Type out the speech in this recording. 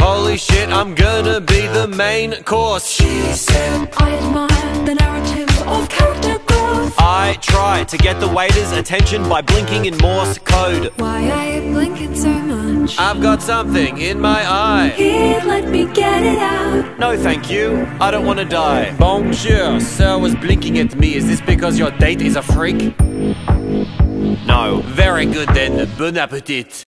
holy shit, I'm gonna be the main course. she said, I admire the narrative of character growth. I try to get the waiter's attention by blinking in Morse code. Why are you blinking so much? I've got something in my eye. Here, let me get it out. No, thank you. I don't want to die. Bonjour, sir was blinking at me. Is this because your date is a freak? No. Very good then. Bon appetit.